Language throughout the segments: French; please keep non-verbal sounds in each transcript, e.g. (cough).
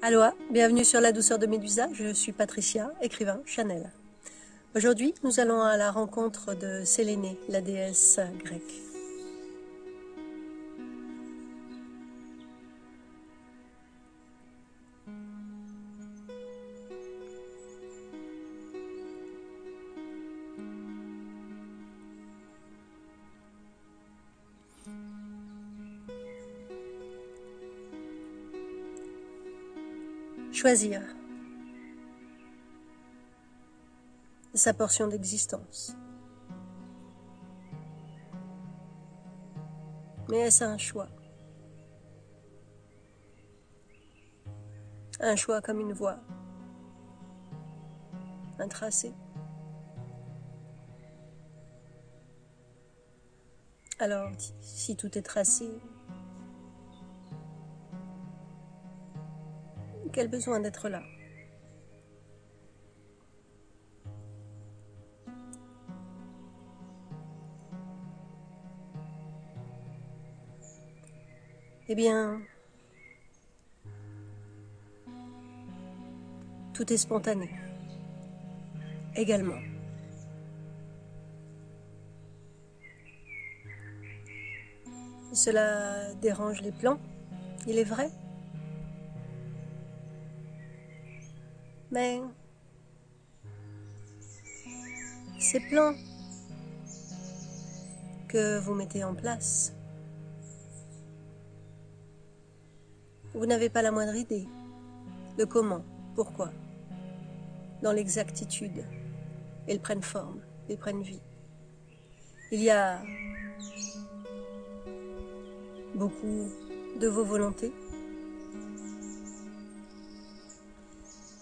Aloha, bienvenue sur La douceur de Médusa, je suis Patricia, écrivain Chanel. Aujourd'hui, nous allons à la rencontre de Sélénée, la déesse grecque. Choisir sa portion d'existence. Mais est-ce un choix? Un choix comme une voie, un tracé. Alors, si tout est tracé, besoin d'être là Eh bien, tout est spontané. Également. Cela dérange les plans, il est vrai. Mais ces plans que vous mettez en place, vous n'avez pas la moindre idée de comment, pourquoi, dans l'exactitude, ils prennent forme, ils prennent vie. Il y a beaucoup de vos volontés,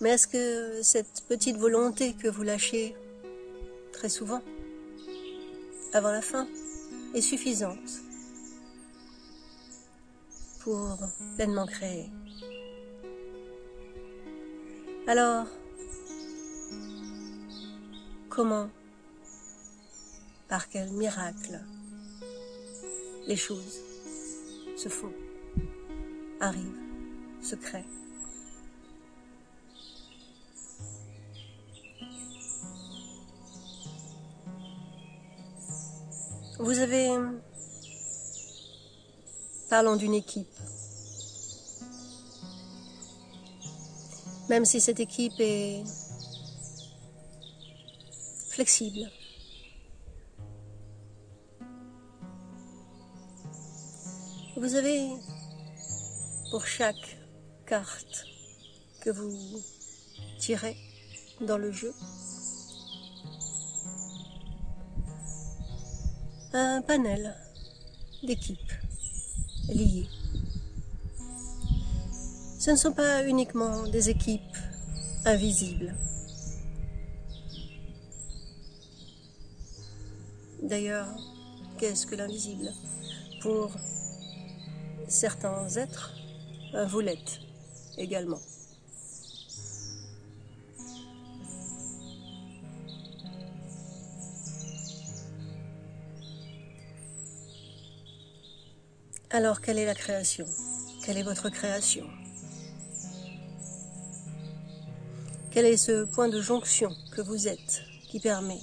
Mais est-ce que cette petite volonté que vous lâchez très souvent, avant la fin, est suffisante pour pleinement créer? Alors, comment, par quel miracle, les choses se font, arrivent, se créent? Vous avez... Parlons d'une équipe. Même si cette équipe est flexible. Vous avez, pour chaque carte que vous tirez dans le jeu, un panel d'équipes liées. Ce ne sont pas uniquement des équipes invisibles. D'ailleurs, qu'est-ce que l'invisible? Pour certains êtres, vous l'êtes également. Alors, quelle est la création? Quelle est votre création? Quel est ce point de jonction que vous êtes qui permet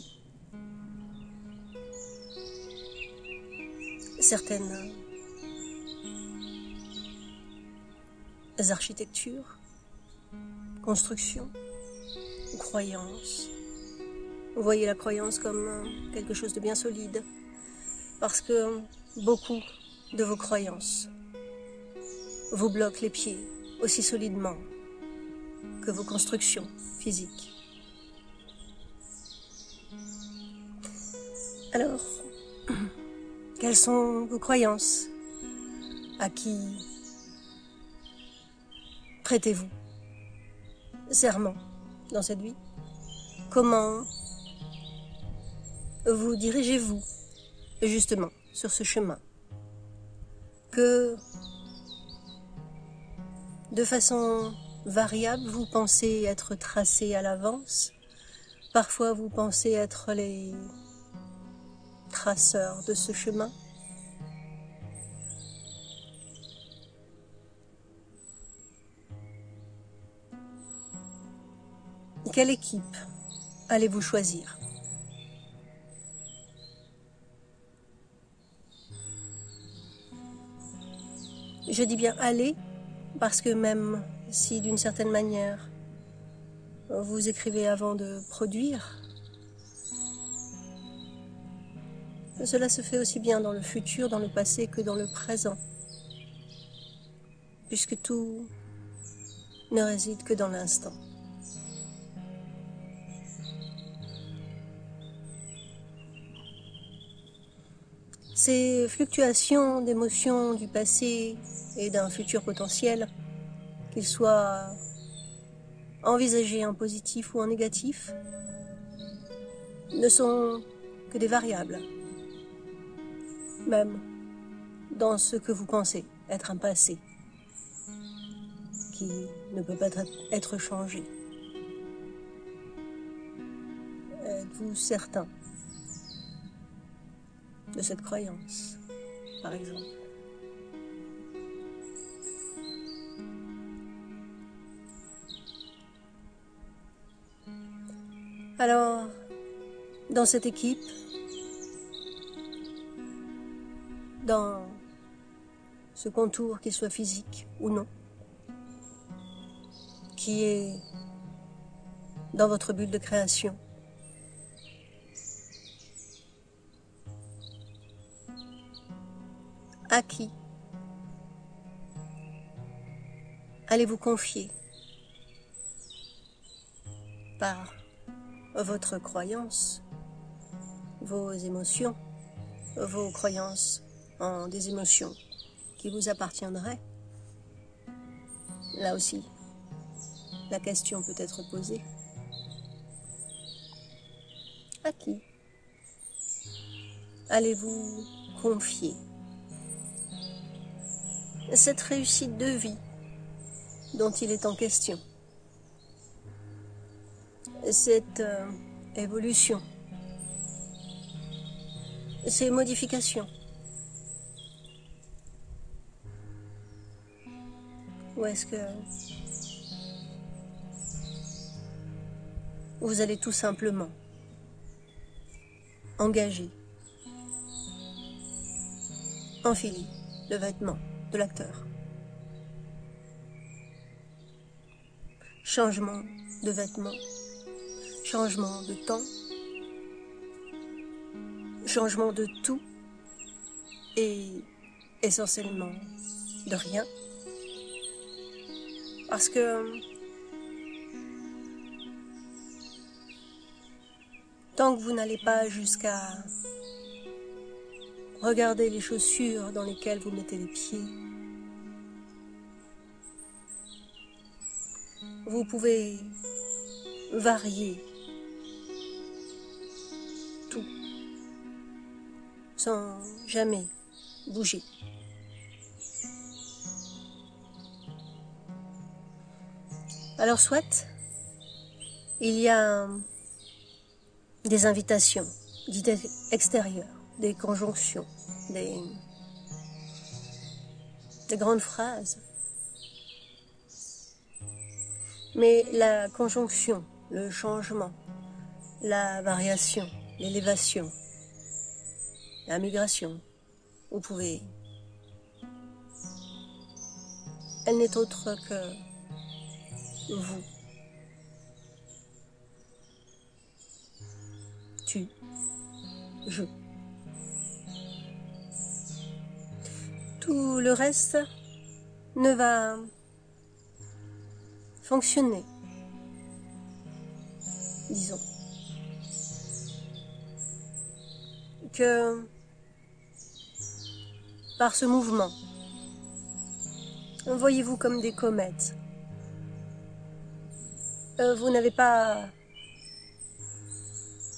certaines architectures, constructions, croyances? Vous voyez la croyance comme quelque chose de bien solide, parce que beaucoup de vos croyances. Vous bloquent les pieds aussi solidement que vos constructions physiques. Alors, (clears throat) quelles sont vos croyances? À qui prêtez-vous serment dans cette vie? Comment vous dirigez-vous justement sur ce chemin? que de façon variable, vous pensez être tracé à l'avance. Parfois, vous pensez être les traceurs de ce chemin. Quelle équipe allez-vous choisir? Je dis bien aller parce que même si d'une certaine manière vous écrivez avant de produire, cela se fait aussi bien dans le futur, dans le passé que dans le présent, puisque tout ne réside que dans l'instant. Ces fluctuations d'émotions du passé et d'un futur potentiel, qu'ils soient envisagés en positif ou en négatif, ne sont que des variables, même dans ce que vous pensez être un passé qui ne peut pas être changé. Êtes-vous certain de cette croyance, par exemple. Alors, dans cette équipe, dans ce contour, qu'il soit physique ou non, qui est dans votre bulle de création, à qui allez-vous confier par votre croyance, vos émotions, vos croyances en des émotions qui vous appartiendraient? Là aussi, la question peut être posée. À qui allez-vous confier cette réussite de vie dont il est en question cette euh, évolution, ces modifications. Ou est-ce que vous allez tout simplement engager, enfiler le vêtement l'acteur. Changement de vêtements. Changement de temps, changement de tout. Et essentiellement de rien. Parce que tant que vous n'allez pas jusqu'à regarder les chaussures dans lesquelles vous mettez les pieds, vous pouvez varier sans jamais bouger. Alors soit, il y a des invitations d'idées extérieures, des conjonctions, des, des grandes phrases. Mais la conjonction, le changement, la variation, l'élévation, la migration. Vous pouvez. Elle n'est autre que vous. Tu. Je. Tout le reste ne va fonctionner, disons, que par ce mouvement. Voyez-vous comme des comètes. Euh, vous n'avez pas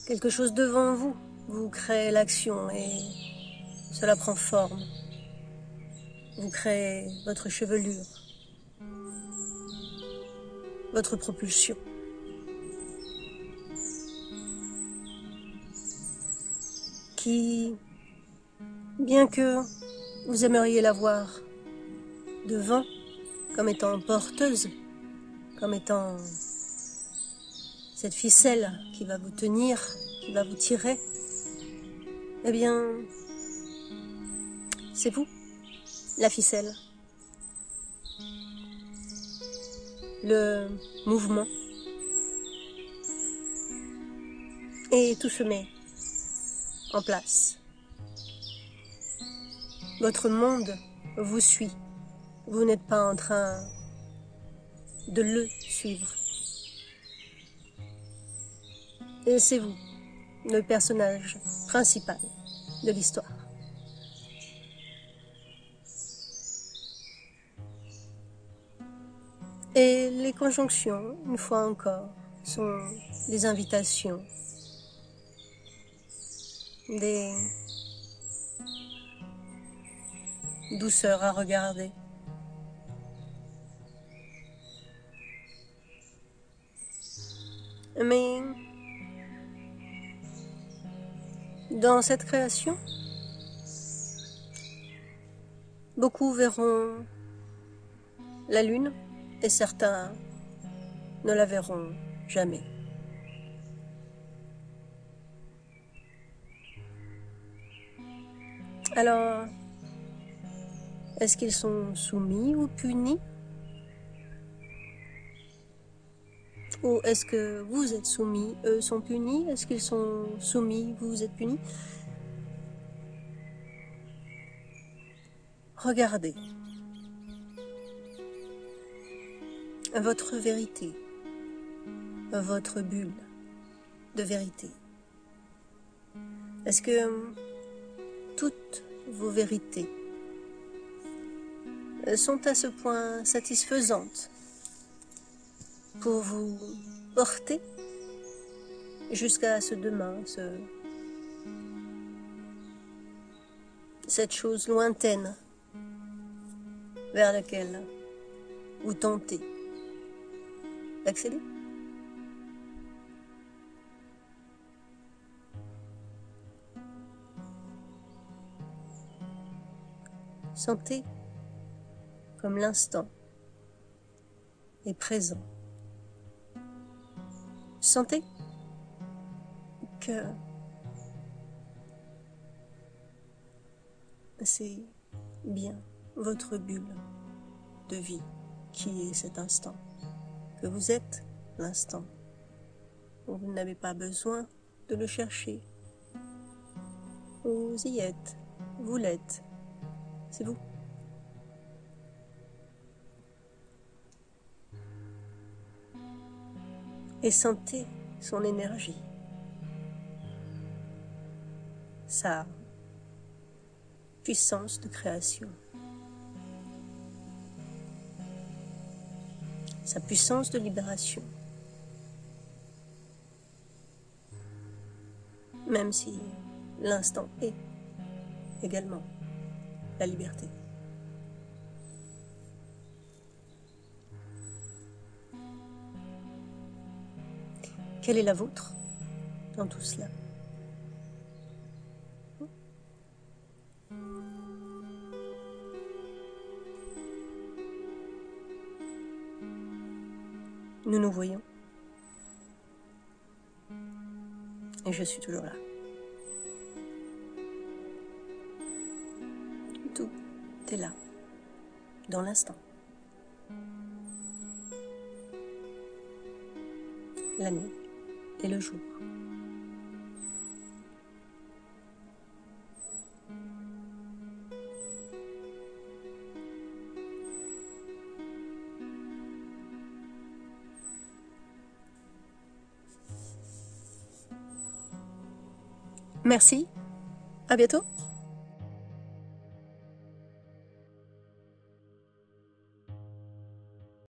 quelque chose devant vous. Vous créez l'action et cela prend forme. Vous créez votre chevelure, votre propulsion. Qui, bien que vous aimeriez la voir devant, comme étant porteuse, comme étant cette ficelle qui va vous tenir, qui va vous tirer, eh bien, c'est vous, la ficelle. Le mouvement. Et tout se met en place. Votre monde vous suit. Vous n'êtes pas en train de le suivre. Et c'est vous, le personnage principal de l'histoire. Les conjonctions, une fois encore, sont des invitations, des douceurs à regarder. Mais dans cette création, beaucoup verront la lune et certains ne la verront jamais. Alors, est-ce qu'ils sont soumis ou punis? Ou est-ce que vous êtes soumis, eux sont punis? Est-ce qu'ils sont soumis, vous êtes punis? Regardez. Votre vérité. Votre bulle de vérité. Est-ce que toutes vos vérités sont à ce point satisfaisantes pour vous porter jusqu'à ce demain, ce, cette chose lointaine vers laquelle vous tentez d'accéder. Sentez comme l'instant est présent. Sentez que c'est bien votre bulle de vie qui est cet instant, vous êtes l'instant. Vous n'avez pas besoin de le chercher. Vous y êtes, vous l'êtes, c'est vous. et sentez son énergie, sa puissance de création, sa puissance de libération. Même si l'instant est également la liberté. Quelle est la vôtre dans tout cela? Nous nous voyons. Et je suis toujours là. Tout est là, dans l'instant. La nuit et le jour. Merci, à bientôt.